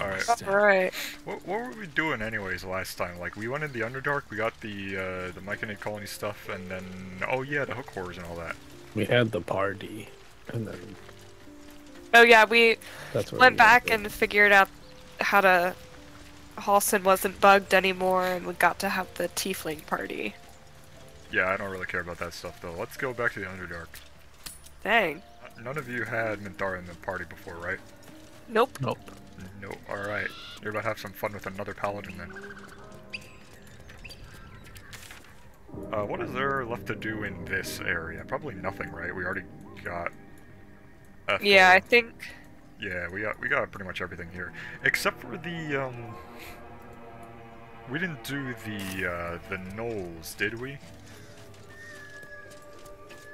Alright. Alright. What, what were we doing anyways last time? Like, we went in the Underdark, we got the, uh, the Myconid Colony stuff, and then, oh yeah, the hook horrors and all that. We had the party, and then Oh yeah, we that's what went we back and figured out how to. Halsin wasn't bugged anymore, and we got to have the tiefling party. Yeah, I don't really care about that stuff though. Let's go back to the Underdark. Dang. None of you had Minthara in the party before, right? Nope. Nope. No. Alright. You're about to have some fun with another paladin then. Uh, what is there left to do in this area? Probably nothing, right? We already got... Ethel. Yeah, I think. Yeah, we got we got pretty much everything here, except for the um. We didn't do the uh, the gnolls, did we?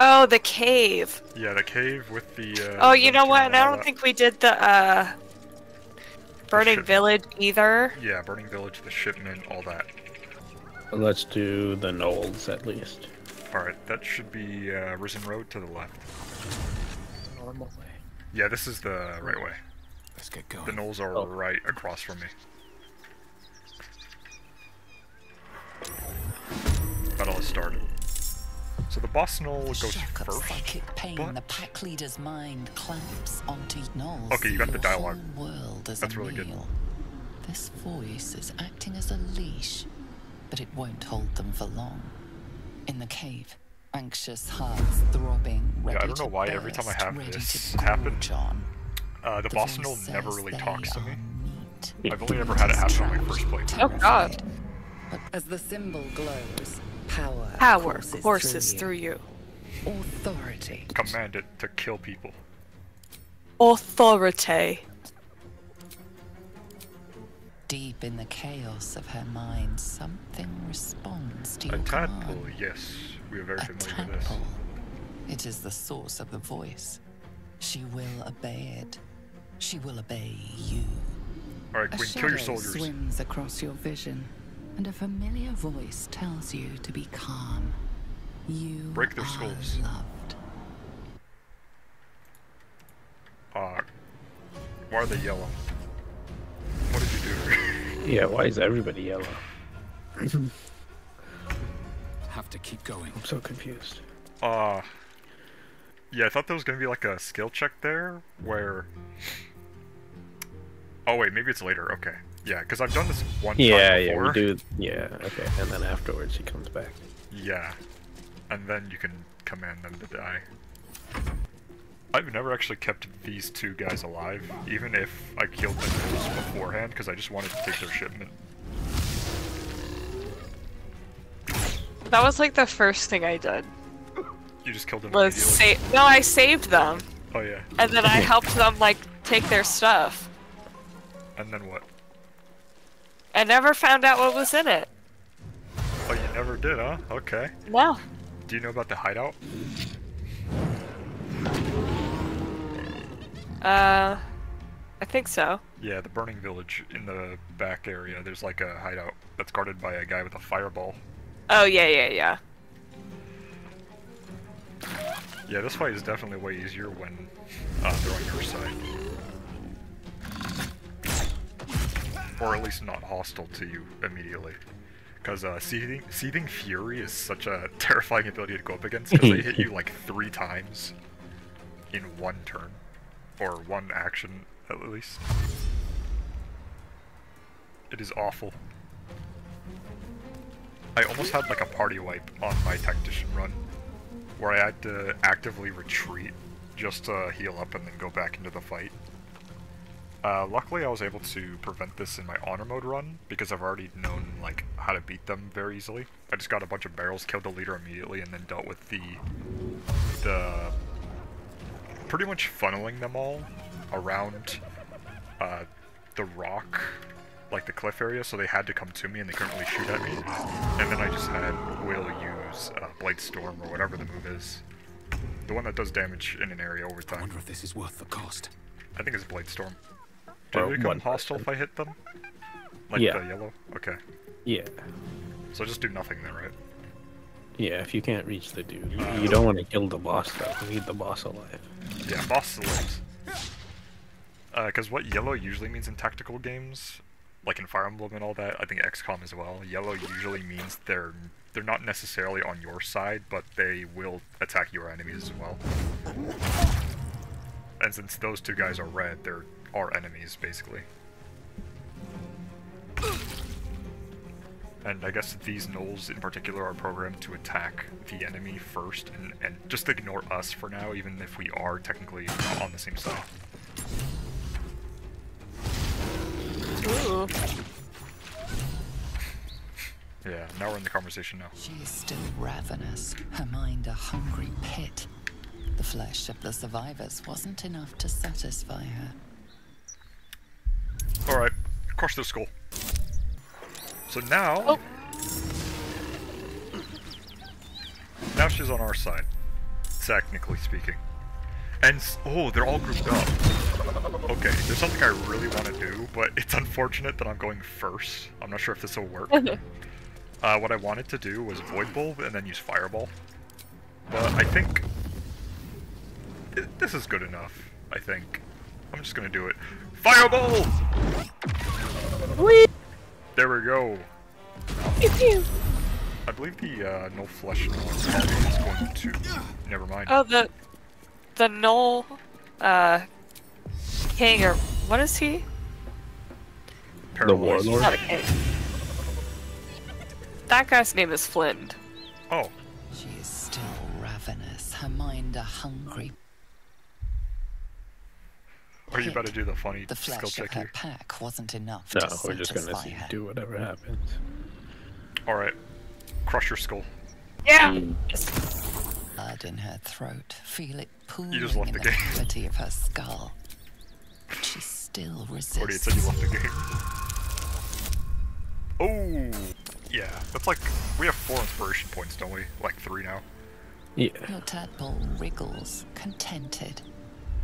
Oh, the cave. Yeah, the cave with the. Uh, oh, you know what? and And I don't that. think we did the uh. Burning ship- Village either. Yeah, burning village, the shipment, all that. Let's do the Gnolls at least. All right, that should be uh, Risen Road to the left. Normal way. Yeah, this is the right way. Let's get going. The gnolls are Oh. right across from me. Battle has started. So the boss gnoll goes shock first. psychic pain but- the pack leader's mind clamps onto Knowles. Okay, you got the dialogue. world That's a really good. This voice is acting as a leash, but it won't hold them for long. In the cave, anxious hearts throbbing, ready I don't know to why every time I have this happen, gorge on. Uh, the The boss voice gnoll never really talks to me. meat. I've only ever had it happen on my first playthrough. Oh God. As the symbol glows, power, Power courses, courses through, through you. you. Authority. Command it to kill people. Authority. Deep in the chaos of her mind, something responds to A your tadpole, command. yes. We are very A familiar with this. It is the source of the voice. She will obey it. She will obey you. Alright, A Queen, kill your soldiers. swims across your vision, and a familiar voice tells you to be calm. You Break their skulls. loved. Uh, why are they yellow? What did you do? Yeah, why is everybody yellow? Have to keep going. I'm so confused. Uh, yeah, I thought there was gonna be like a skill check there where. Oh wait, maybe it's later. Okay, yeah, because I've done this one Yeah, time yeah, before. we do. Yeah, okay, and then afterwards he comes back. Yeah, and then you can command them to die. I've never actually kept these two guys alive, even if I killed them beforehand, because I just wanted to take their shipment. That was like the first thing I did. You just killed them Was immediately. sa- No, I saved them, Oh yeah, and then I helped them like take their stuff. and then what? I never found out what was in it. Oh, you never did, huh? Okay. No. Do you know about the hideout? Uh, I think so. Yeah, the burning village in the back area. There's like a hideout that's guarded by a guy with a fireball. Oh yeah, yeah, yeah. Yeah, this fight is definitely way easier when uh, they're on your side. Or at least not hostile to you immediately. Because uh, seething, seething Fury is such a terrifying ability to go up against because they hit you like three times in one turn. Or one action, at least. It is awful. I almost had like a party wipe on my tactician run, where I had to actively retreat just to heal up and then go back into the fight. Uh, luckily, I was able to prevent this in my honor mode run because I've already known like how to beat them very easily. I just got a bunch of barrels, killed the leader immediately, and then dealt with the the pretty much funneling them all around uh, the rock, like the cliff area, so they had to come to me and they couldn't really shoot at me. And then I just had Wyll use uh, Blade Storm or whatever the move is. The one that does damage in an area over time. I wonder if this is worth the cost. I think it's Blade Storm. Do they become hostile if I hit them? Like Yeah. the yellow? Okay. Yeah, So just do nothing then, right? yeah. If you can't reach the dude, you, you uh, don't want to kill the boss though. You need the boss alive. Yeah, boss lives. Because uh, what yellow usually means in tactical games, like in Fire Emblem and all that, I think XCOM as well. Yellow usually means they're they're not necessarily on your side, but they will attack your enemies as well. And since those two guys are red, they're our enemies basically. And I guess these gnolls in particular are programmed to attack the enemy first and, and just ignore us for now, even if we are technically on the same side. Ooh. Yeah, now we're in the conversation now. She is still ravenous, her mind a hungry pit. The flesh of the survivors wasn't enough to satisfy her. Alright, crush the skull. So now... Oh. Now she's on our side, technically speaking. And, oh, they're all grouped up. Okay, there's something I really want to do, but it's unfortunate that I'm going first. I'm not sure if this will work. Uh, what I wanted to do was Void Bulb and then use Fireball. But I think... This is good enough, I think. I'm just gonna do it. Fireball! Whee! There we go. Pew pew. I believe the uh, no flesh party is going to... Never mind. Oh, the the Gnoll uh king or what is he? Paralyzed. warlord? Not a king. That guy's name is Flind. Oh, She is still ravenous, her mind a hungry are you about to do the funny The skill flesh of check her here? pack wasn't enough No, to we're just gonna see, do whatever happens. Alright. Crush your skull. Yeah. Mm. Blood in her throat, feel it pooling just left in the the game. cavity of her skull. But she still resists. Already it said you left the game. Oh! Yeah, that's like... We have four inspiration points, don't we? Like three now. Yeah. Your tadpole wriggles, contented,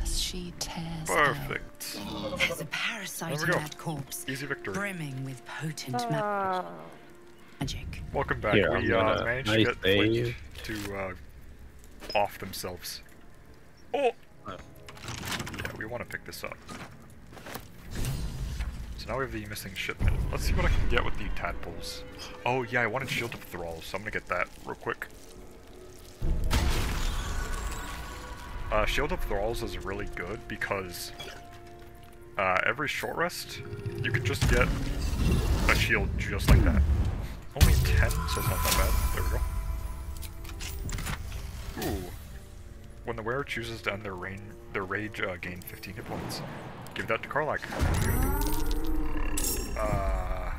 as she tears out. Perfect. There's a parasite There in that corpse, Easy victory. brimming with potent Uh, ma- magic. Welcome back. Here, we I'm uh, managed nice to get Flind save. to uh, off themselves. Oh! Yeah, we want to pick this up. So now we have the missing shipment. Let's see what I can get with the tadpoles. Oh yeah, I wanted Shield of Thralls, so I'm gonna get that real quick. Uh, Shield of Thralls is really good because uh, every short rest, you can just get a shield just like that. Only 10, so it's not that bad. There we go. Ooh. When the wearer chooses to end their, rain, their rage, uh, gain 15 hit points. Give that to Karlach. Uh,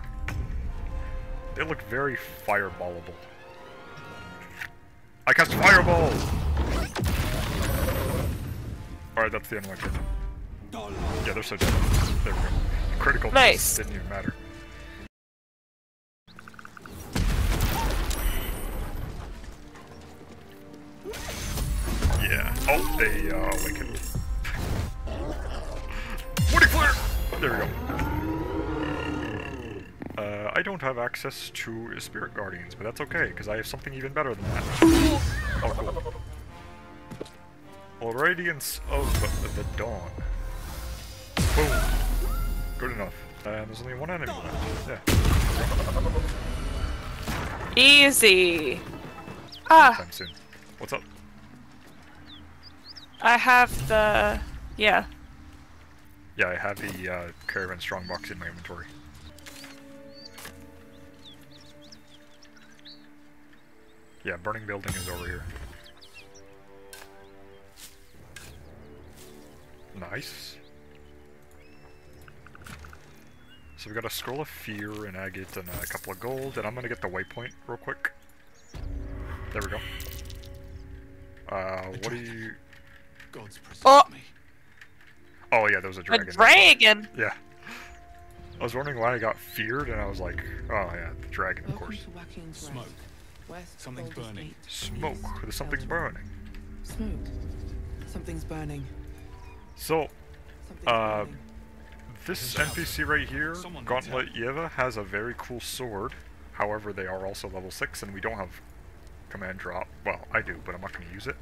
they look very fireballable. I cast Fireball! Alright, that's the end of my turn. Yeah, they're so dead. There we go. Critical Nice. didn't even matter. Yeah. Oh, they uh, awakened. Woody Flare! There we go. Uh, I don't have access to Spirit Guardians, but that's okay, because I have something even better than that. Oh, cool. Radiance of the Dawn. Boom. Good enough. And there's only one enemy left. Yeah. Easy. Ah, Time soon. What's up? I have the yeah. Yeah, I have the uh, Caravan Strongbox in my inventory. Yeah, Burning Building is over here. Nice. So we got a Scroll of Fear, an Agate, and a couple of gold, and I'm gonna get the waypoint real quick. There we go. Uh, what do you... Gods Oh. me. Oh yeah, there was a dragon. A dragon. dragon. Yeah. I was wondering why I got feared, and I was like, oh yeah, the dragon, of course. Smoke. Something's burning. Smoke. There's something burning. Smoke. Something's burning. So, Something's Uh, this NPC right here, Gauntlet Yeva, has a very cool sword. However, they are also level 6, and we don't have command drop. Well, I do, but I'm not going to use it.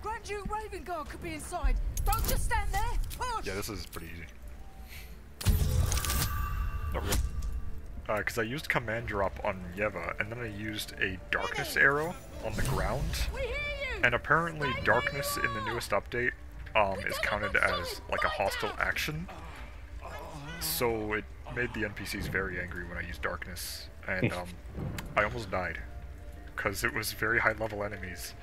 Grand Duke Ravengard could be inside. Don't just stand there. Push. Yeah, this is pretty easy. There we go. Uh, because I used command drop on Yeva, and then I used a darkness arrow on the ground. We hear you. And apparently, darkness in the newest update um, is counted as like a hostile action. So it made the NPCs very angry when I used darkness, and um, I almost died because it was very high level enemies.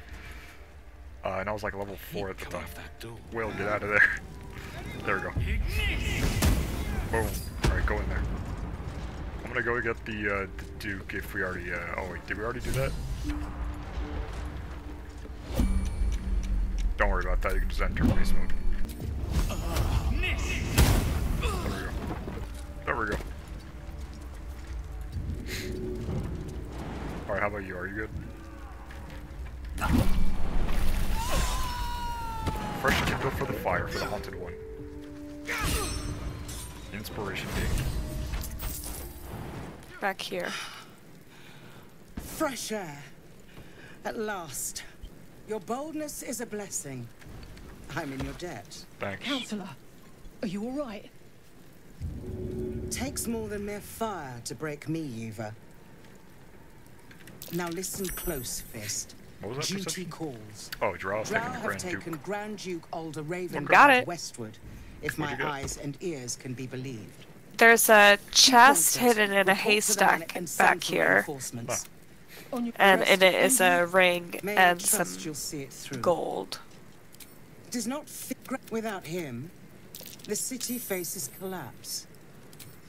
Uh, and I was like level four at the time. that door. Wyll, get out of there. There we go. Boom. Alright, go in there. I'm gonna go get the, uh, the Duke if we already, uh, oh wait, did we already do that? Don't worry about that, you can just enter base mode. There we go. There we go. Alright, how about you? Are you good? First you can go for the fire, for the haunted one. Inspiration being. Back here. Fresh air. At last. Your boldness is a blessing. I'm in your debt. Thanks. Counselor, are you all right? Takes more than mere fire to break me, Yuva. Now listen close, Fist. What was that Duty perception? calls. Oh, Drow's Drow taking the have Grand taken Duke. Grand Duke Ulder Raven Got it. westward, if What'd my eyes and ears can be believed. There's a chest hidden in a Report to them haystack back here, reinforcements. On your and in it is a ring May and some you'll see it through. gold. It is not fit without him. The city faces collapse.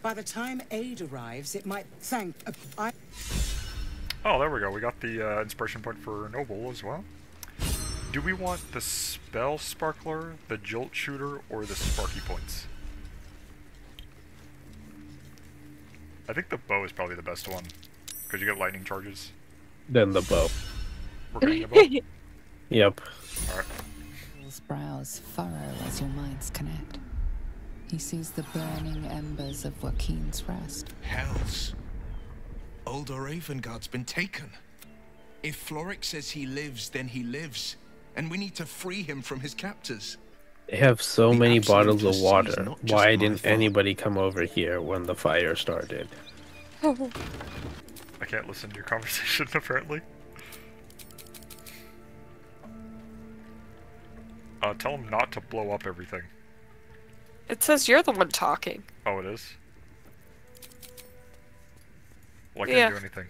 By the time aid arrives, it might thank. I Oh, there we go. We got the uh, inspiration point for Noble as well. Do we want the Spell Sparkler, the Jolt Shooter, or the Sparky Points? I think the bow is probably the best one, because you get lightning charges. Then the bow. The bow? Yep. Alright. His brows furrow as your minds connect. He sees the burning embers of Waukeen's rest. Hells. Old Ravengard's been taken. If Florrick says he lives, then he lives. And we need to free him from his captors. They have so The many bottles of water. Why didn't fault. anybody come over here when the fire started? Oh. I can't listen to your conversation, apparently. Uh, tell him not to blow up everything. It says you're the one talking. Oh, it is? Well, I can't Yeah. do anything.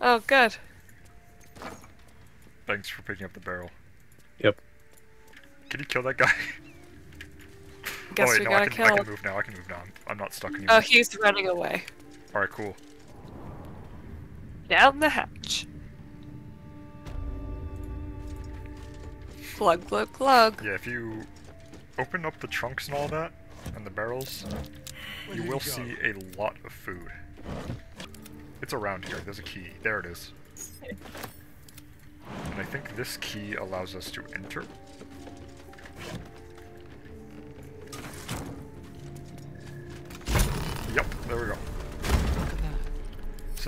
Oh, good. Thanks for picking up the barrel. Yep. Can you kill that guy? Guess oh wait, we no, gotta can, I kill can him. move now. I can move now. I'm, I'm not stuck anymore. Oh, he's running away. Alright, cool. Down the hatch. Glug, glug, glug. Yeah, if you open up the trunks and all that, and the barrels, you will see a lot of food. It's around here. There's a key. There it is. And I think this key allows us to enter. Yep, there we go.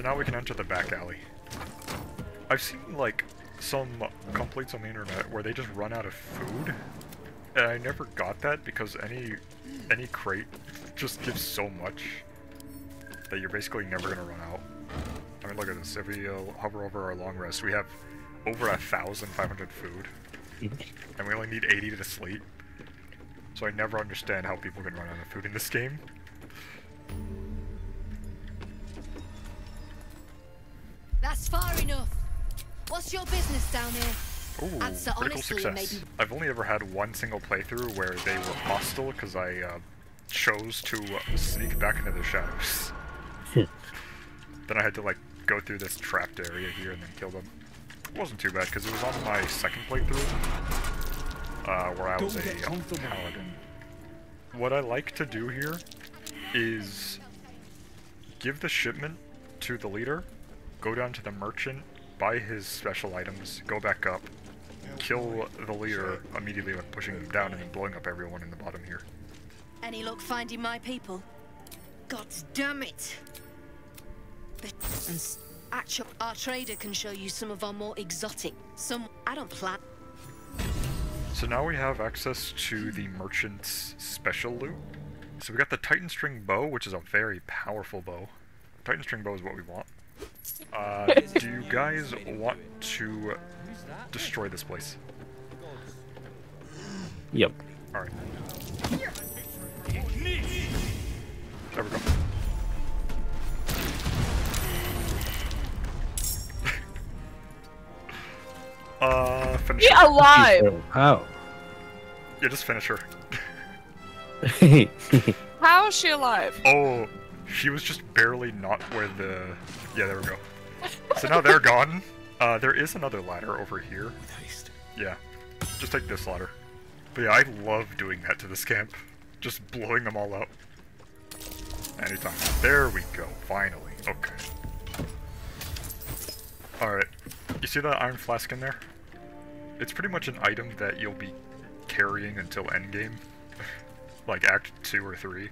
So now we can enter the back alley. I've seen like some complaints on the internet where they just run out of food, and I never got that because any any crate just gives so much that you're basically never gonna run out. I mean, look at this. If we uh, hover over our long rest, we have over a thousand five hundred food, and we only need eighty to sleep. So I never understand how people can run out of food in this game. That's far enough. What's your business down here? Ooh, Answer critical honestly, success. maybe- I've only ever had one single playthrough where they were hostile because I uh, chose to uh, sneak back into the shadows. then I had to like go through this trapped area here and then kill them. It wasn't too bad because it was on my second playthrough uh, where I was a uh, paladin. What I like to do here is give the shipment to the leader, go down to the merchant, buy his special items, go back up, kill the leader immediately by pushing him down and then blowing up everyone in the bottom here. Any luck finding my people? God damn it! The and s- actual, our trader can show you some of our more exotic. Some I don't plan. So now we have access to the merchant's special loot. So we got the Titan String Bow, which is a very powerful bow. Titan String Bow is what we want. Uh, do you guys want to destroy this place? Yep. Alright. There we go. uh, finish Get her. alive! How? Yeah, just finish her. How is she alive? Oh, she was just barely not where the... Yeah, there we go. So now they're gone. Uh, there is another ladder over here. Yeah, just take this ladder. But yeah, I love doing that to this camp. Just blowing them all up. Anytime. There we go, finally. Okay. Alright. You see that iron flask in there? It's pretty much an item that you'll be carrying until endgame. like Act 2 or 3.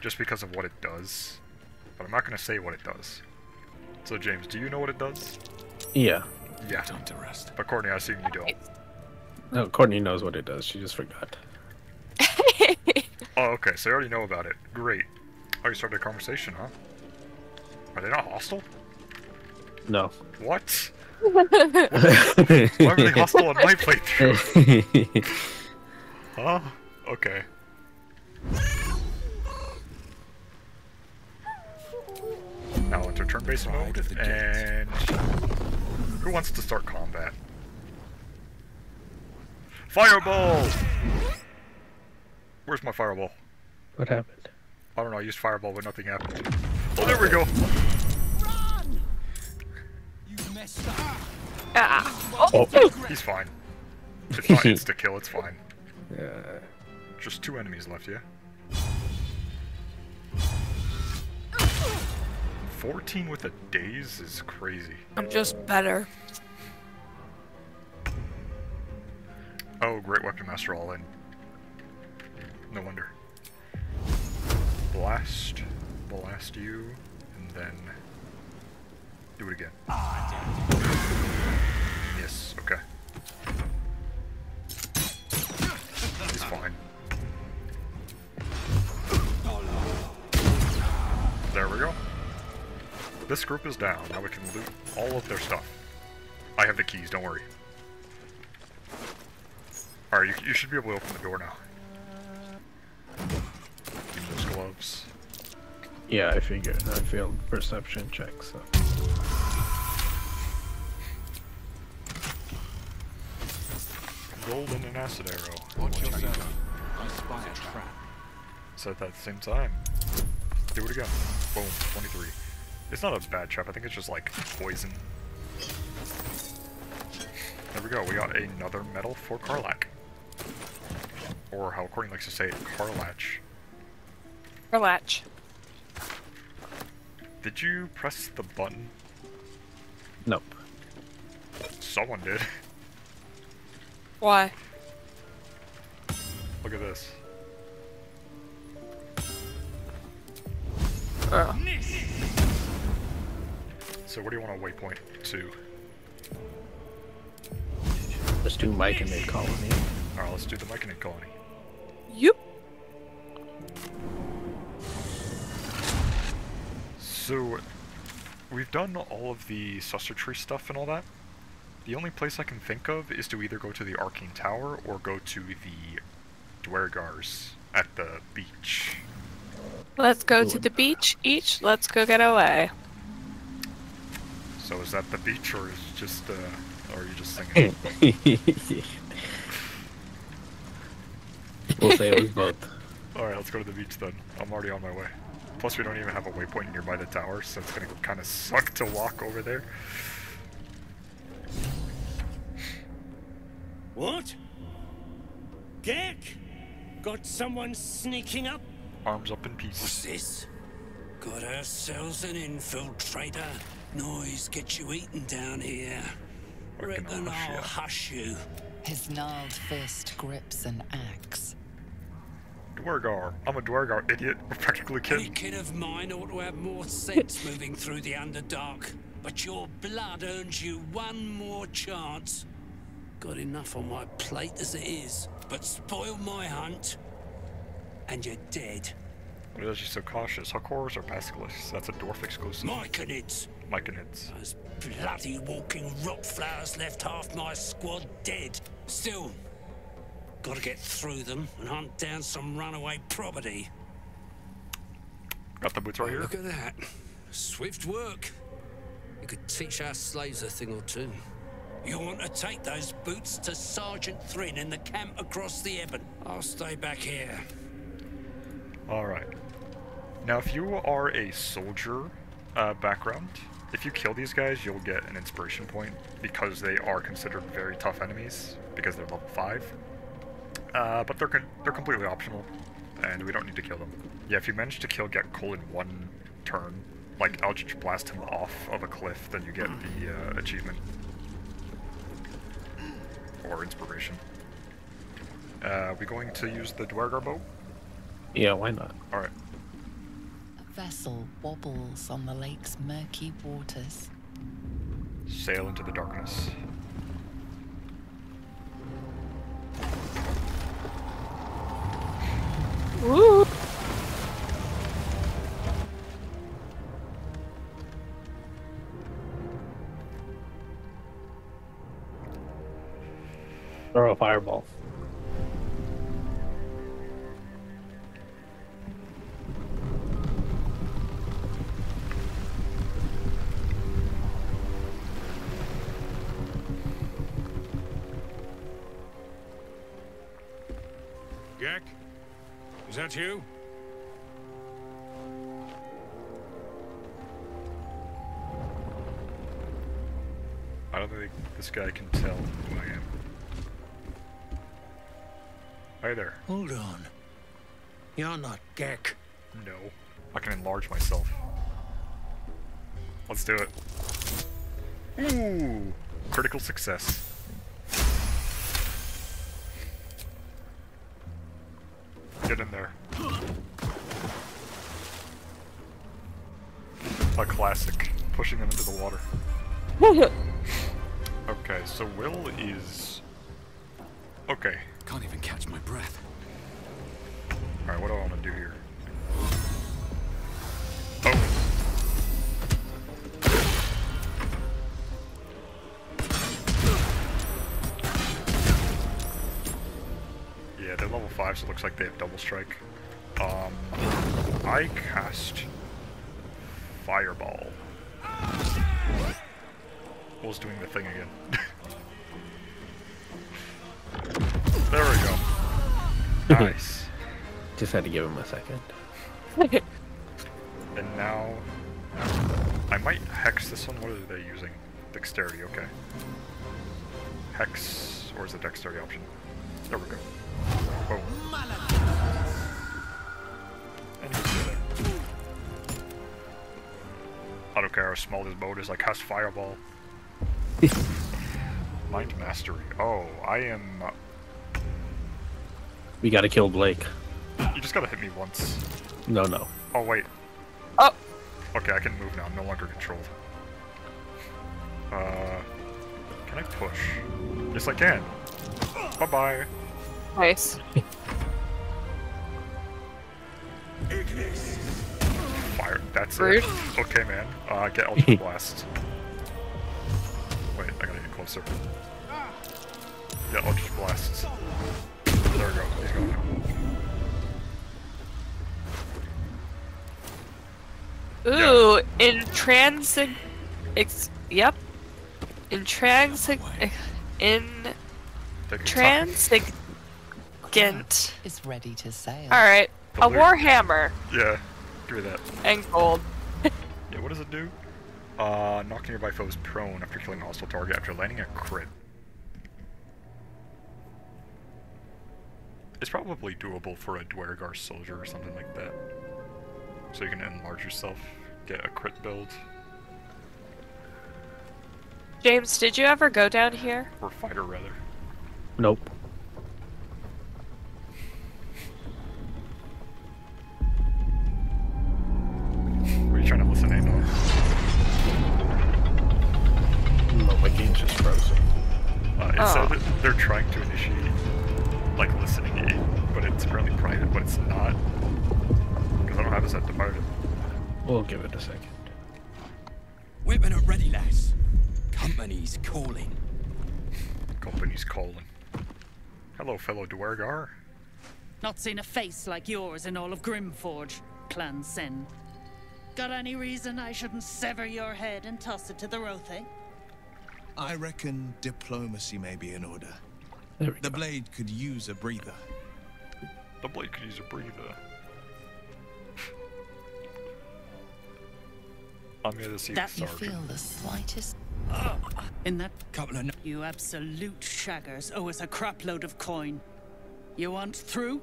Just because of what it does. But I'm not gonna say what it does. So James, do you know what it does? Yeah. Yeah. Time to rest. But Courtney, I assume you don't. No, Courtney knows what it does. She just forgot. Oh, okay, so you already know about it. Great. Oh, you started a conversation, huh? Are they not hostile? No. What? Why were they hostile on my playthrough? Huh? Okay. Now enter turn-based mode, and... Who wants to start combat? Fireball! Where's my fireball? What happened? I don't know, I used fireball, but nothing happened. Oh, there we go! You messed up. Ah. Oh. He's fine. It's not insta-kill, it's fine. Uh, Just two enemies left, yeah? 14 with a daze is crazy. I'm just better. Oh, Great Weapon Master all in. No wonder. Blast. Blast you. And then... Do it again. Yes, okay. He's fine. This group is down. Now we can loot all of their stuff. I have the keys, don't worry. Alright, you, you should be able to open the door now. Give me those gloves. yeah, I figured. I failed perception check, so. Golden and acid arrow. Watch yourself. I spy a trap. Said that at the same time. Do it again. Boom, 23. It's not a bad trap, I think it's just like poison. There we go, we got another medal for Karlach. Or how Courtney likes to say it, Karlach. Relax. Did you press the button? Nope. Someone did. Why? Look at this. Oh. So what do you want to waypoint to? Let's do Myconid colony. Alright, let's do the Myconid colony. Yep. So, we've done all of the Sussur Tree stuff and all that. The only place I can think of is to either go to the Arcane Tower or go to the Duergars at the beach. Let's go to the beach each. Let's go get away. So is that the beach or is it just, uh, or are you just singing? we'll say it was both. Alright, let's go to the beach then. I'm already on my way. Plus we don't even have a waypoint nearby the tower, so it's gonna kinda suck to walk over there. What? Gek? Got someone sneaking up? Arms up in peace. What's this? Got ourselves an infiltrator. Noise gets you eaten down here. Reckon Reckon I'll hush I'll ya. hush you. His gnarled fist grips an axe. Duergar. I'm a Duergar, idiot. We're practically Any kidding. kid of mine ought to have more sense moving through the Underdark. But your blood earns you one more chance. Got enough on my plate as it is, but spoil my hunt, and you're dead. What is you so cautious? Huckors or Basilisks? That's a dwarf exclusive. Myconids! Myconids. Those bloody walking rock flowers left half my squad dead. Still, gotta get through them and hunt down some runaway property. Got the boots right here. Look at that. Swift work. You could teach our slaves a thing or two. You want to take those boots to Sergeant Thrinn in the camp across the Ebon. I'll stay back here. Alright. Now, if you are a soldier uh, background, if you kill these guys, you'll get an inspiration point because they are considered very tough enemies because they're level 5. Uh, but they're, they're completely optional, and we don't need to kill them. Yeah, if you manage to kill Get Cole in one turn, like Eldritch Blast him off of a cliff, then you get the uh, achievement. Or inspiration. Uh, we going to use the Duergar bow? Yeah, why not? Alright. A vessel wobbles on the lake's murky waters. Sail into the darkness. Woo! Throw a fireball. Gek? Is that you? I don't think this guy can tell who I am. Hi there. Hold on. You're not Gek. No. I can enlarge myself. Let's do it. Ooh! Critical success. Classic. Pushing them into the water. Okay, so Wyll is... Okay. Can't even catch my breath. Alright, what do I want to do here? Oh! Yeah, they're level 5, so it looks like they have double strike. Um, I cast Fireball. Doing the thing again. there we go. Nice. Just had to give him a second. And now, I might hex this one. What are they using? Dexterity, okay. Hex, or is it dexterity option? There we go. Boom. And. I don't care how small this boat is, I cast Fireball. Mind Mastery. Oh, I am... uh, We gotta kill Blake. You just gotta hit me once. No, no. Oh, wait. Oh! Okay, I can move now. I'm no longer controlled. Uh... Can I push? Yes, I can. Bye-bye. Nice. Fire. That's Rude. it. Okay, man. Uh, get Eldritch Blast. Wait, I gotta get closer. Get Eldritch Blast. There we go. He's going. Ooh, in transit. Ex- yep. In transit. In Take your transigent. Is ready to sail. Alright, The a warhammer Yeah, give me that. and gold. Yeah, what does it do? Uh, knock nearby foes prone after killing a hostile target after landing a crit. It's probably doable for a Duergar soldier or something like that. So you can enlarge yourself, get a crit build, James, did you ever go down here? or fighter rather. Nope. What are you trying to listen in on? No, my game's just frozen. Uh, it Oh. said that they're trying to initiate, like, listening aid, but it's apparently private, but it's not. Because I don't have a set to pirate. We'll give it a second. Weapon at ready, lass. Company's calling. Company's calling. Hello, fellow Duergar. Not seen a face like yours in all of Grymforge, Clan Sin. Got any reason I shouldn't sever your head and toss it to the Rothe? I reckon diplomacy may be in order. There we The blade could use a breather. The blade could use a breather. I'm here to see That the You sergeant. feel the slightest oh, In that couple of you absolute shaggers owe us a crapload of coin. You want through?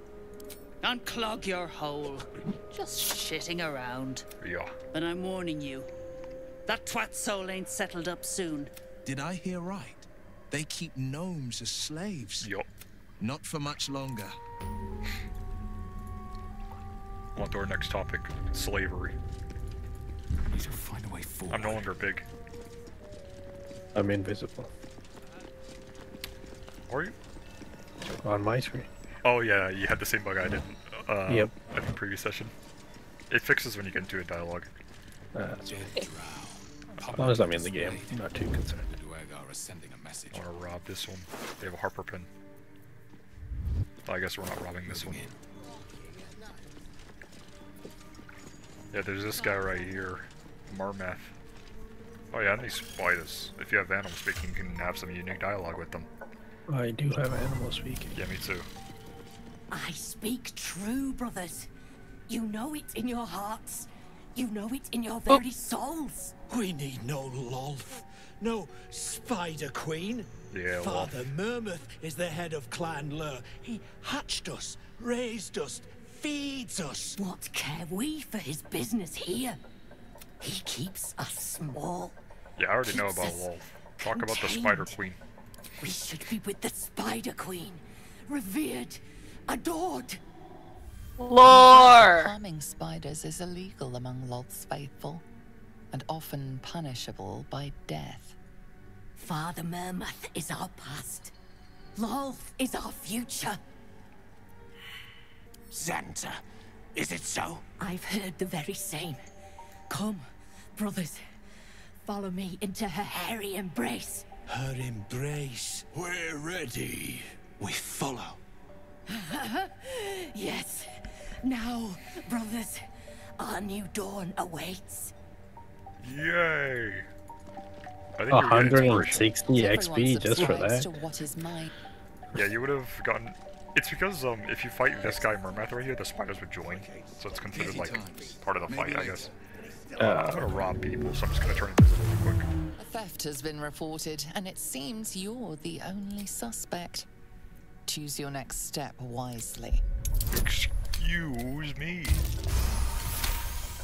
Unclog your hole. Just shitting around. Yeah. But I'm warning you, that twat soul ain't settled up soon. Did I hear right? They keep gnomes as slaves. Yup. Not for much longer. On to our next topic slavery. Need to find a way forward. I'm no longer big. I'm invisible Are you? on my screen. Oh, yeah, you had the same bug I did. Uh, Yep. I think previous session. It fixes when you get into a dialogue. Uh, as long as I'm in the game, I'm not too concerned. Duergar is sending a message. I want to rob this one. They have a Harper pin. I guess we're not robbing this one. Yeah, there's this guy right here, Marmath. Oh yeah, and these spiders. If you have animal speaking, you can have some unique dialogue with them. I do have animal speaking. Yeah, me too. I speak true, brothers. You know it in your hearts. You know it in your oh. very souls. We need no Lolth, no Spider Queen. Yeah, Father Murmuth is the head of Clan Lur. He hatched us, raised us, feeds us. What care we for his business here? He keeps us small. Yeah, I already know about us Wolf. Talk about the Spider. Queen. We should be with the Spider Queen, revered, adored. Lore! Harming spiders is illegal among Lolth's faithful, and often punishable by death. Father Murmuth is our past. Lolth is our future. Xanta, is it so? I've heard the very same. Come, brothers, follow me into her hairy embrace. Her embrace. We're ready. We follow. yes. Now, brothers, our new dawn awaits. Yay! I think you were getting inspiration. 160 XP just for that. what is mine. Yeah, you would have gotten. It's because um, if you fight this guy Mermath right here, the spiders would join, so it's considered like part of the fight, I guess. Uh, I'm gonna rob people, so I'm just gonna turn invisible real quick. A theft has been reported, and it seems you're the only suspect. Choose your next step wisely. Excuse me.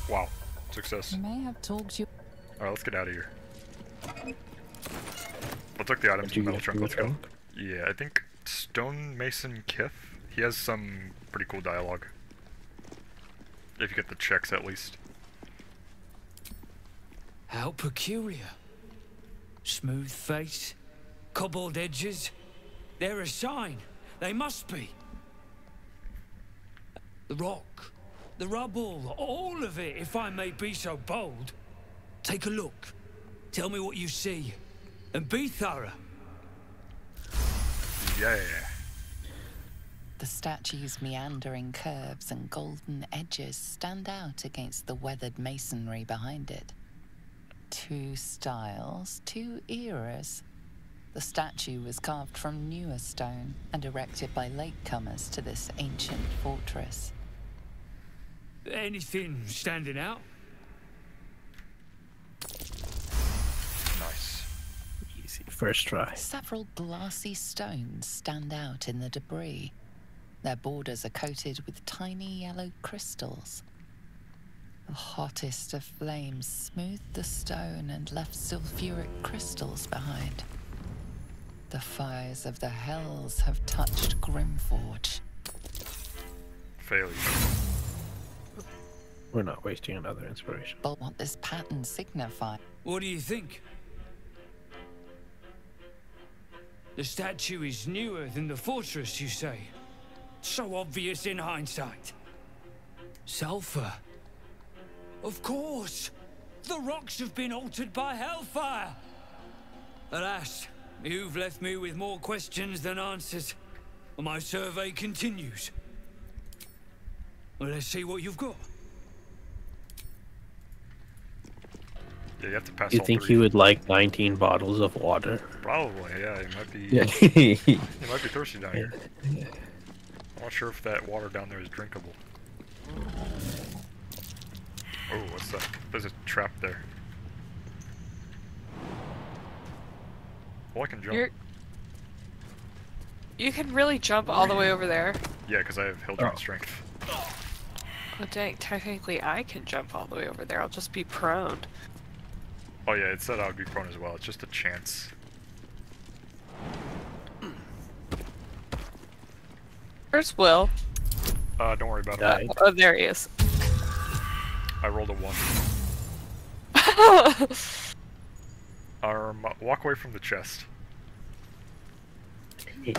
Wow, success. I may have talked you. All right, let's get out of here. I'll take the items Did in the metal trunk. Let's go. trunk? Yeah, I think Stonemason Kith. He has some pretty cool dialogue. If you get the checks, at least. How peculiar. Smooth face, cobbled edges. They're a sign. They must be. The rock, the rubble, all of it, if I may be so bold. Take a look. Tell me what you see. And be thorough. Yeah. The statue's meandering curves and golden edges stand out against the weathered masonry behind it. Two styles, two eras. The statue was carved from newer stone and erected by latecomers to this ancient fortress. Anything standing out? Nice. Easy. First try. Several glassy stones stand out in the debris. Their borders are coated with tiny yellow crystals. The hottest of flames smoothed the stone and left sulfuric crystals behind. The fires of the hells have touched Grymforge. Failure. We're not wasting another inspiration. But what this pattern signifies? What do you think? The statue is newer than the fortress, you say? So obvious in hindsight. Sulfur. Of course! The rocks have been altered by hellfire! Alas, you've left me with more questions than answers. My survey continues. Well, let's see what you've got. You have to pass You all think three. he would like 19 bottles of water? Probably, yeah. He might be. Yeah. he might be thirsty down here. I'm not sure if that water down there is drinkable. Oh, what's that? There's a trap there. Well, I can jump. You're... You can really jump all the way over there. Yeah, because I have Hildren Oh. strength. Oh dang, technically I can jump all the way over there. I'll just be prone. Oh yeah, it said I would be prone as well. It's just a chance. Where's Wyll? Uh, don't worry about Died. it. Oh, there he is. I rolled a one. Um, walk away from the chest.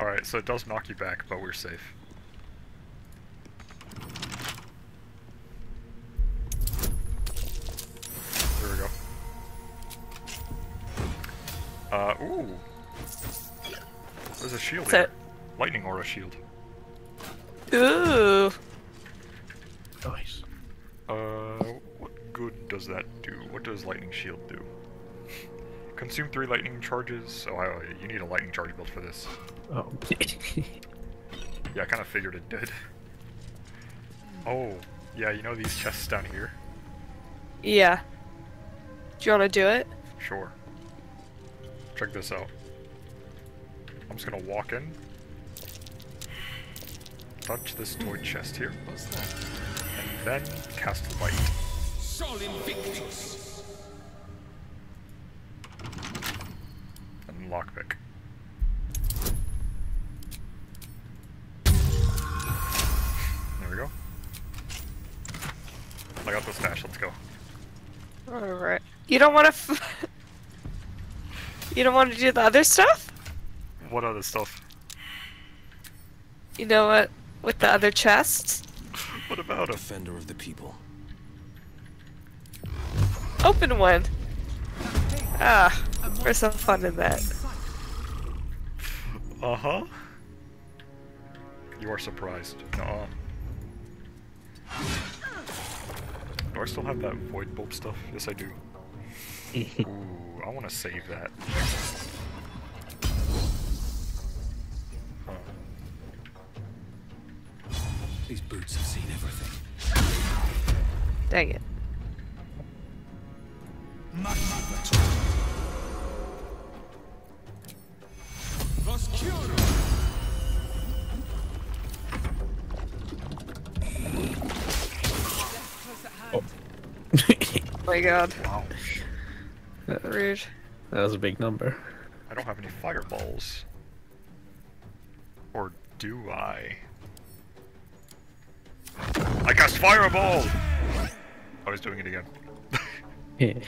Alright, so it does knock you back, but we're safe. Uh, ooh. There's a shield What's here. it? Lightning aura shield. Ooh. Nice. Uh, what good does that do? What does lightning shield do? Consume three lightning charges. Oh, I- you need a lightning charge build for this. Oh. Yeah, I kind of figured it did. Oh, yeah, you know these chests down here? Yeah. Do you want to do it? Sure. Check this out. I'm just gonna walk in. Touch this toy chest here. And then cast light. Sol Invictus. And lockpick. There we go. I got the stash, let's go. Alright. You don't want to. F you don't want to do the other stuff? What other stuff? You know what? With the other chests? What about him? Defender of the people. Open one. Ah, there's some fun in that. Uh-huh. You are surprised. Nuh-uh. Do I still have that void bulb stuff? Yes, I do. Ooh, I want to save that. Huh. These boots have seen everything. Dang it. Oh. Oh my god. Wow. Rude. That was a big number. I don't have any fireballs. Or do I? I cast fireball! Oh, I was doing it again.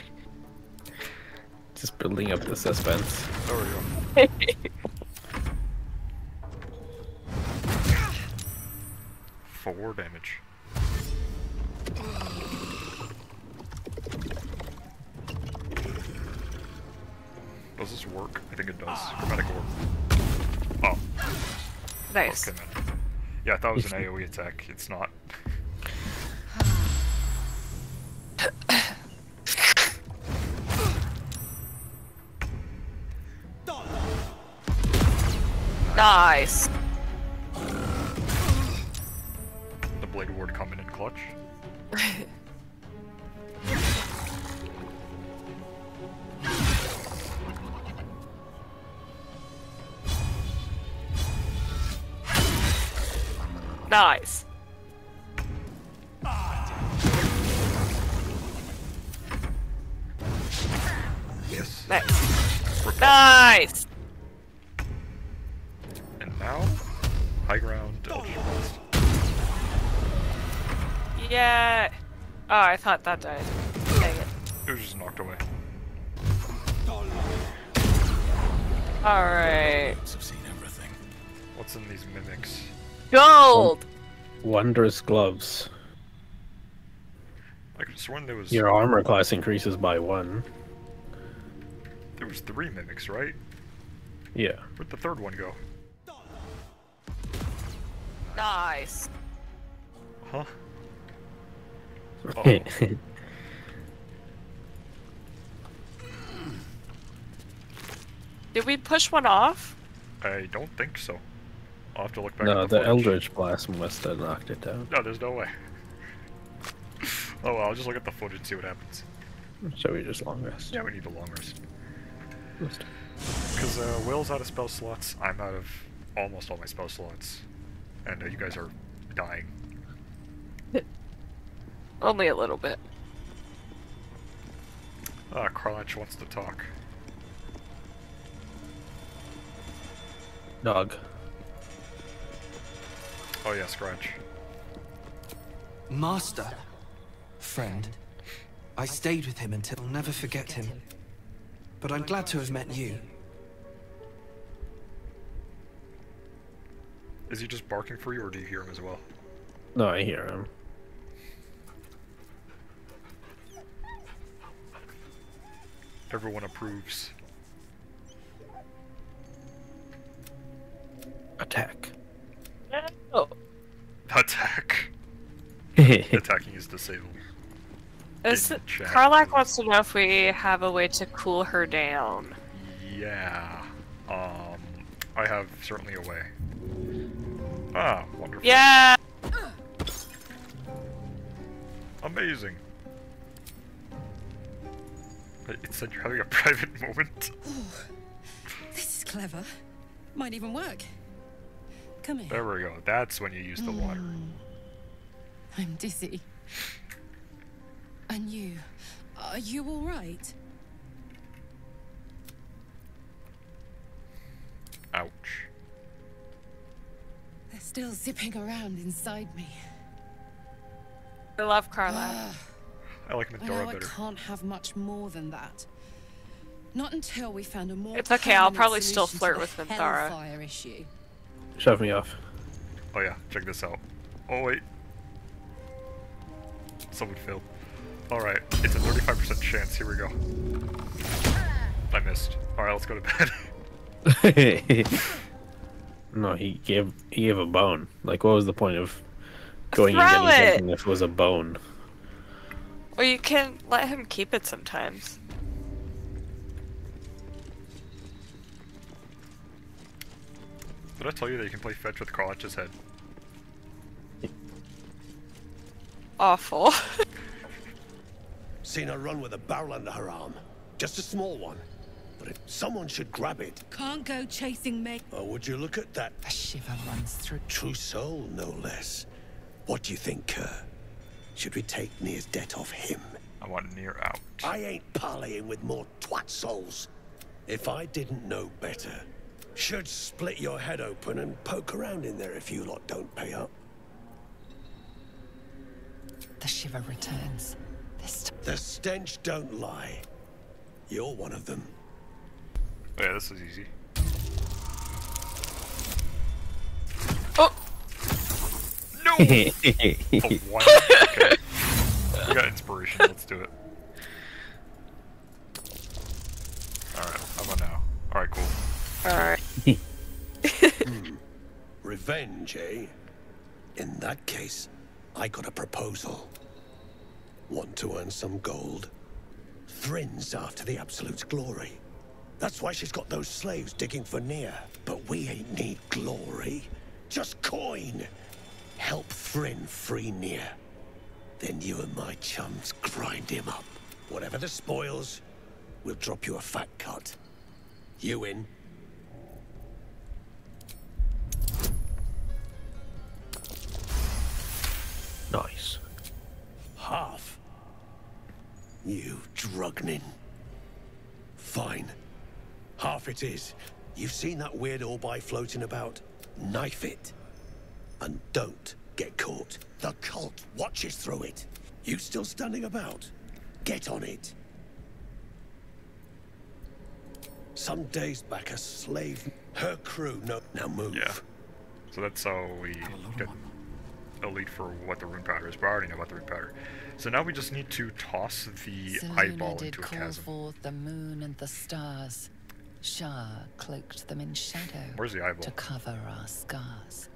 Just building up the suspense. There we go. Four damage. Does this work? I think it does. Chromatic orb. Oh. Nice. Okay, man. Yeah, I thought it was an AoE attack. It's not. Nice. Nice. Nice. And now, high ground. Eldritch Yeah. Oh, I thought that died. Dang it. It was just knocked away. Alright. I've seen everything. What's in these mimics? Gold! Wondrous gloves. I could have sworn there was Your armor class increases by one. There was three mimics, right? Yeah. Where'd the third one go? Nice. Huh? Did we push one off? I don't think so. I'll have to look back no, at the, the footage. Eldritch Blast must have knocked it down. No, there's no way. oh well, I'll just look at the footage and see what happens. So we just long rest. Yeah, we need a long rest. Rest. Because uh, Wyll's out of spell slots, I'm out of almost all my spell slots. And uh, you guys are dying. Only a little bit. Ah, Karlach wants to talk. Dog. Oh yeah, Scratch. Master. Friend. I stayed with him until I'll never forget him. But I'm glad to have met you. Is he just barking for you, or do you hear him as well? No, I hear him. Everyone approves. Attack. Oh. Attack. Attacking is disabled. Is In chat. Karlach wants to know if we have a way to cool her down. Yeah. Um, I have certainly a way. Ah, wonderful. Yeah! Amazing. It it said you're having a private moment. Oh, This is clever. Might even work. Come here. There we go. That's when you use the water. I'm dizzy. And you? Are you alright? Ouch. They're still zipping around inside me. I love Karlach. Ah. I like I know Medora I better. can't have much more than that. Not until we found a more It's okay, I'll probably still flirt with Minthara. Hellfire issue. Shove me off. Oh yeah, check this out. Oh wait. Someone failed. Alright, it's a 35% chance. Here we go. I missed. Alright, let's go to bed. no, he gave he gave a bone. Like, what was the point of going Throw and getting it! something if it was a bone? Or you can let him keep it sometimes. Did I tell you that you can play fetch with Karlach's head? Awful. Seen her run with a barrel under her arm. Just a small one. But if someone should grab it. Can't go chasing me. Oh, would you look at that? A shiver runs through. True soul, no less. What do you think, Kerr? Should we take Nere's debt off him? I want Nere out. I ain't parleying with more twat souls. If I didn't know better, should split your head open and poke around in there if you lot don't pay up. The shiver returns. This. The stench don't lie. You're one of them. Oh, yeah, this is easy. Oh! No! oh, one. Okay. We got inspiration. Let's do it. Alright, how about now? Alright, cool. Alright. Hmm. Revenge, eh? In that case, I got a proposal. Want to earn some gold? Thrinn's after the Absolute's glory. That's why she's got those slaves digging for Nere. But we ain't need glory, just coin. Help Thrinn free Nere. Then you and my chums grind him up. Whatever the spoils, we'll drop you a fat cut. You in? Nice. Half. You drugnin. Fine. Half it is. You've seen that weird orb orbi floating about? Knife it. And don't get caught. The cult watches through it. You still standing about? Get on it. Some days back, a slave, her crew, no, now move. Yeah. So that's how we get a lead for what the rune powder is. But I already know about the rune powder. So now we just need to toss the Seluna eyeball did into a call chasm. forth the moon and the stars. Shar cloaked them in shadow Where's the eyeball? to cover our scars.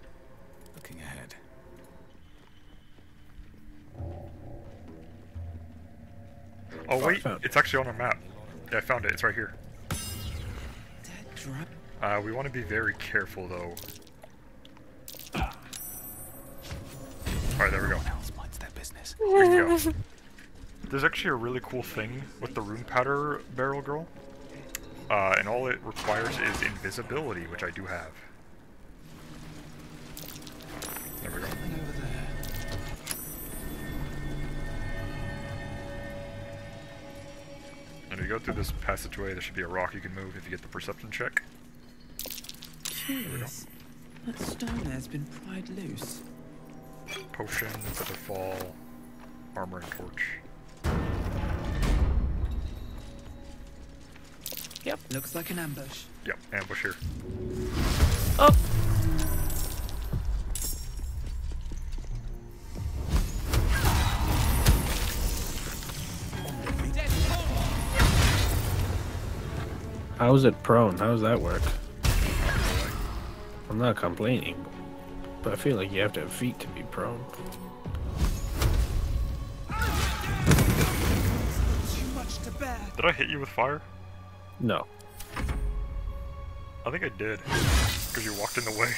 Looking ahead. Oh wait, it's actually on our map. Yeah, I found it. It's right here. Uh, we want to be very careful though. Alright, there we go. There you go. There's actually a really cool thing with the rune powder barrel girl. Uh, and all it requires is invisibility, which I do have. There we go. And if you go through this passageway, there should be a rock you can move if you get the perception check. Curious. That stone there's been pried loose. Potion, for the fall, armor and torch. Yep. Looks like an ambush. Yep, ambush here. Oh. How's it prone? How does that work? I'm not complaining, but I feel like you have to have feet to be prone. Too much to bear. Did I hit you with fire? No. I think I did. Because you walked in the way.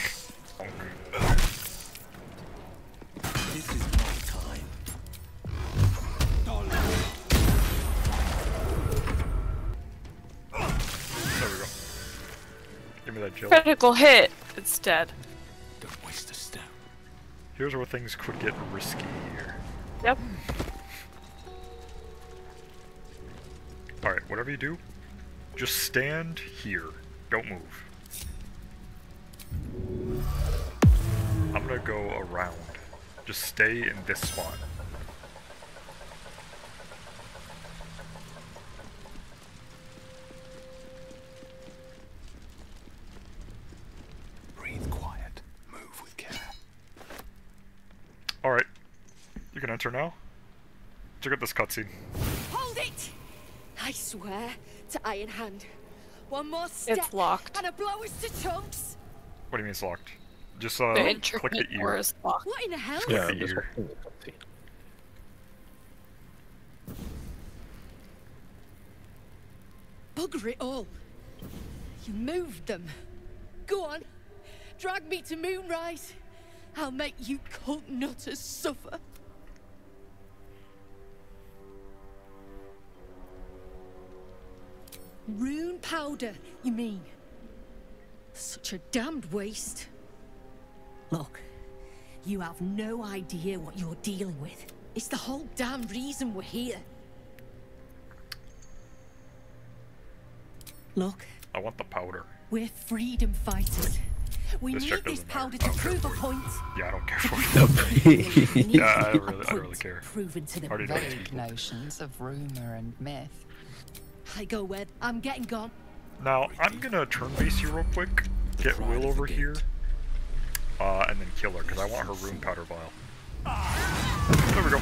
This is my time. There we go. Give me that gel. Critical hit. It's dead. Here's where things could get risky here. Yep. Alright, whatever you do, just stand here. Don't move. I'm gonna go around. Just stay in this spot. Breathe quiet. Move with care. Alright. You can enter now. Check out this cutscene. Hold it! I swear to Iron Hand. One more step. locked. And a blow us to chunks. What do you mean it's locked? Just uh, The click intricate the door ear. is locked. What in the hell? Click Yeah, the this ear. whole thing is empty. Bugger it all. You moved them. Go on. Drag me to Moonrise. I'll make you cult nutters suffer. Rune powder, you mean? Such a damned waste. Look, you have no idea what you're dealing with. It's the whole damn reason we're here. Look, I want the powder. we're freedom fighters. We This need this powder matter. to prove a point. Yeah, I don't care for it. We yeah, I a don't really, I don't really care. Proven to them. Already know it's Vague notions of rumour and myth. I go where I'm getting gone. Now, I'm gonna turn base you real quick, get Wyll over here, uh, and then kill her, because I want her rune powder vial. There we go.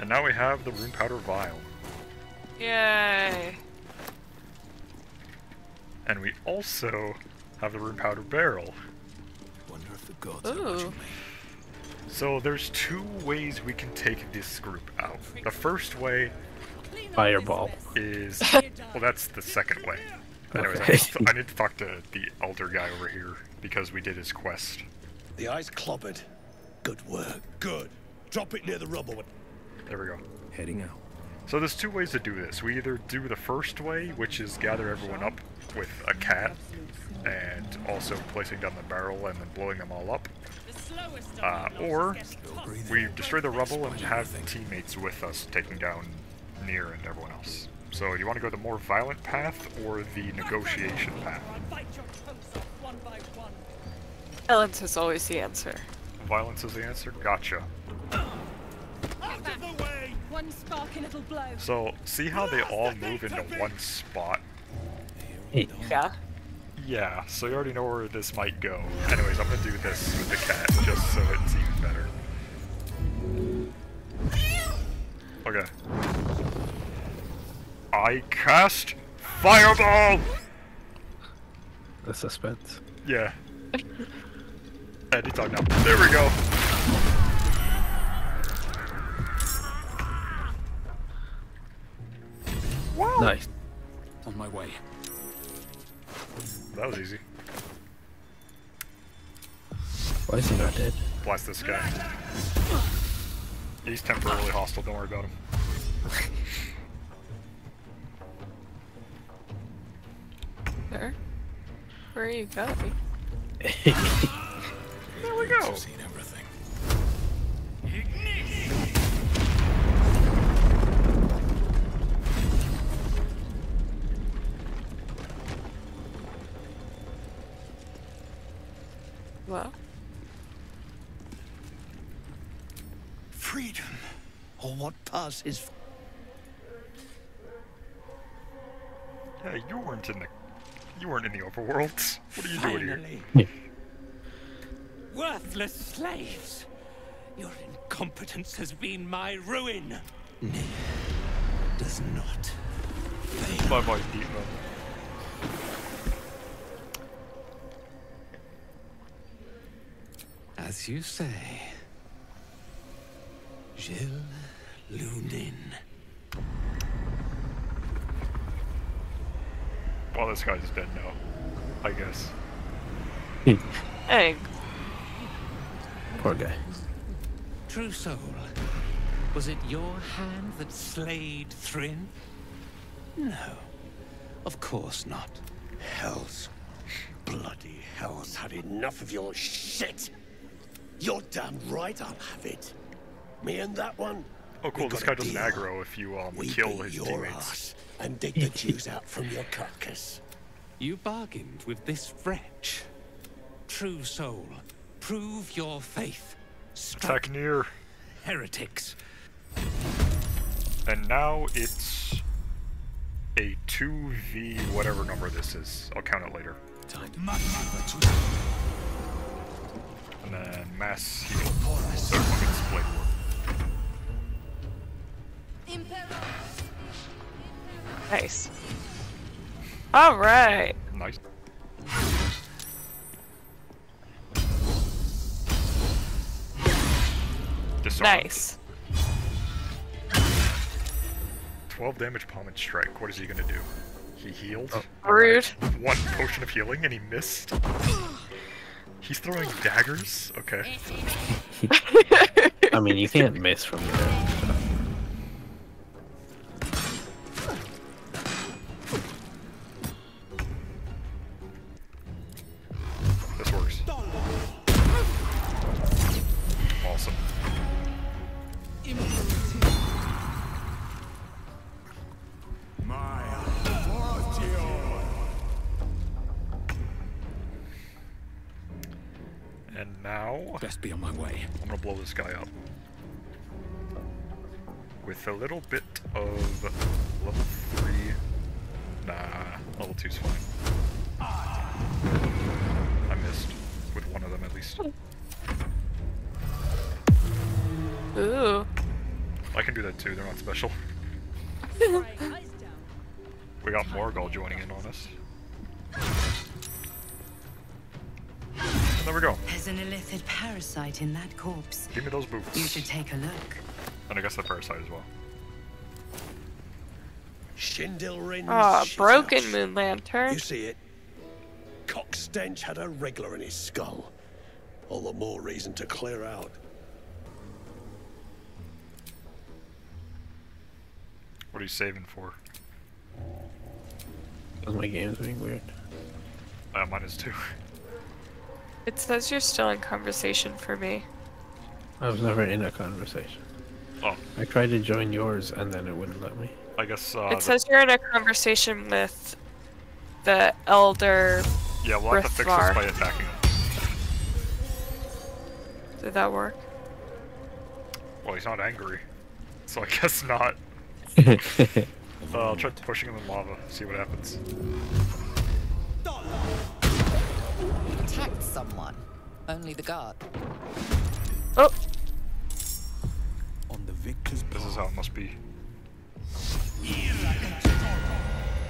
And now we have the rune powder vial. Yay. And we also have the rune powder barrel. Wonder if the gods are watching Ooh. me. So there's two ways we can take this group out. The first way Fireball. is well, that's the second way. Anyways, I, need to, I need to talk to the elder guy over here because we did his quest. The eye's clobbered. Good work. Good. Drop it near the rubble. There we go. Heading out. So there's two ways to do this. We either do the first way, which is gather everyone up with a cat, and also placing down the barrel and then blowing them all up. Uh, or we destroy the rubble and have teammates with us taking down Nere and everyone else. So you want to go the more violent path or the negotiation path? Violence is always the answer. Violence is the answer? Gotcha. One spark and it'll blow. So, see how they all move into one spot? Yeah. Yeah, so you already know where this might go. Anyways, I'm gonna do this with the cat, just so it's even better. Okay. I cast Fireball! The suspense. Yeah. Anytime now. There we go. Nice. On my way. That was easy. Why is he not dead? Blast this guy. He's temporarily hostile, don't worry about him. There. Where are you going? There we go. Seen everything. Well, Freedom, or what passes Yeah, you weren't in the you weren't in the overworld. What are you doing here? Finally. Worthless slaves! Your incompetence has been my ruin! does not. Fail. Bye bye, Deep As you say, Gilles Lunin. Well, this guy's dead now. I guess. Hey, Poor guy. True soul, was it your hand that slayed Thrinn? No, of course not. Hells. Bloody hell's had enough of your shit. You're damn right I'll have it. Me and that one. Oh, cool. we This got guy doesn't aggro if you um We kill his your teammates. ass and dig the Jews out from your carcass. You bargained with this wretch. True soul, prove your faith. Attack Nere. Heretics. And now it's a 2v whatever number this is. I'll count it later. And then mass heal. So everyone gets blade war. Nice. All right. Nice. Disarmed. Nice. 12 damage palm and strike. What is he gonna do? He healed. Oh. Rude. One potion of healing and he missed. He's throwing daggers? Okay. I mean, you can't miss from there. Now Best be on my way. I'm gonna blow this guy up. With a little bit of level 3. Nah, level 2's fine. I missed. With one of them at least. Ooh. I can do that too, they're not special. We got Morgul joining in on us. There we go. There's an illithid parasite in that corpse. Give me those boots. You should take a look. And I guess the parasite as well. Shindilrin. Ah, shithouse. broken moon lantern. You see it? Cock stench had a regular in his skull. All the more reason to clear out. What are you saving for? Because my game's being weird. Uh, mine is too. It says you're still in conversation for me. I was never in a conversation. Oh. I tried to join yours and then it wouldn't let me. I guess, uh, it the- says you're in a conversation with the elder. yeah, we'll have to fix this by attacking him. Did that work? Well, he's not angry. so I guess not. uh, I'll try pushing him in lava, see what happens. Attacked someone. Only the guard. Oh! On the victor's This is how it must be.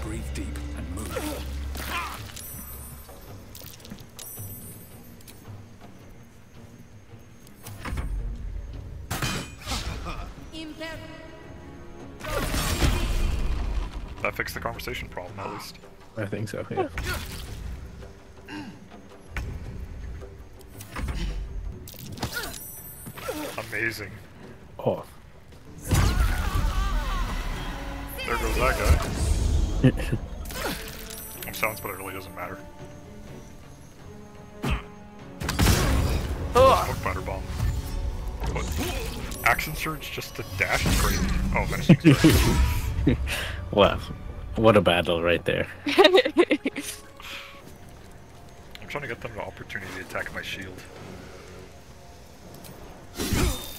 Breathe deep and move. That fixed the conversation problem, at least. I think so, yeah. Amazing. Oh. There goes that guy. I'm sounds, but it really doesn't matter. Ah. Smoke batter bomb. What? Action surge just to dash trade. Oh, menacing wow. What a battle right there. I'm trying to get them an opportunity to attack my shield.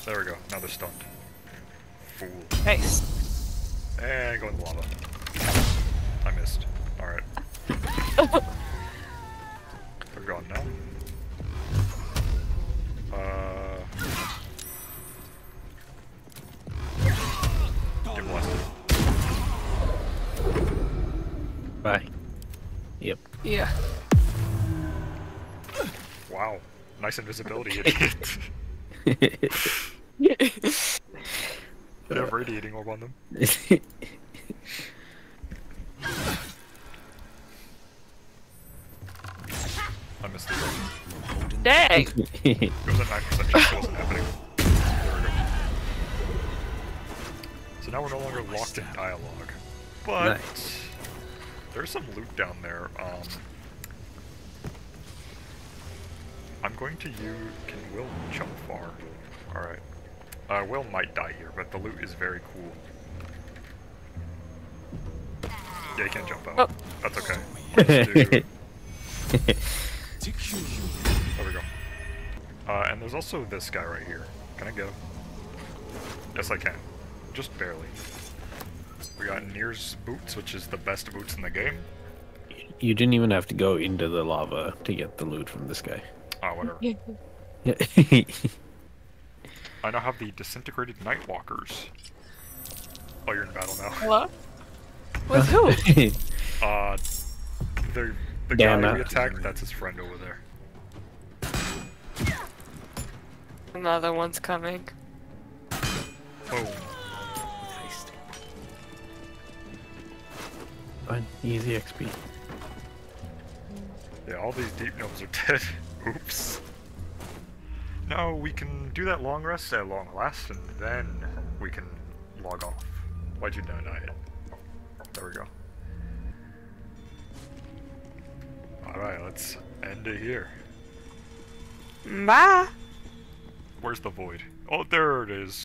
There we go. Now they're stunned. Fool. Nice. And go in the lava. I missed. Alright. They're gone now. Uh. Get blasted. Bye. Yep. Yeah. Wow. Nice invisibility, idiot. They have radiating orb on them. I missed the button. Dang! It was a 9% chance it wasn't happening. There we go. So now we're no longer locked in dialogue. But Nice. there's some loot down there. Um, I'm going to use. Can Wyll jump far? Alright. Uh, Wyll might die here, but the loot is very cool. Yeah, he can't jump out. That's okay. Let's do- there we go. Uh, and there's also this guy right here. Can I get him? Yes, I can. Just barely. We got Nere's boots, which is the best boots in the game. You didn't even have to go into the lava to get the loot from this guy. Oh, whatever. Yeah. I now have the disintegrated Nightwalkers. Oh, you're in battle now. Hello? With who? Uh, the the Damn guy it. we attacked, that's his friend over there. Another one's coming. Boom. Fine. Easy XP. Yeah, all these deep gnomes are dead. Oops. No, we can do that long rest at long last, and then we can log off. Why'd you deny it? Oh, there we go. Alright, let's end it here. Bye! Where's the void? Oh, there it is.